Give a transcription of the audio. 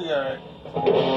challenge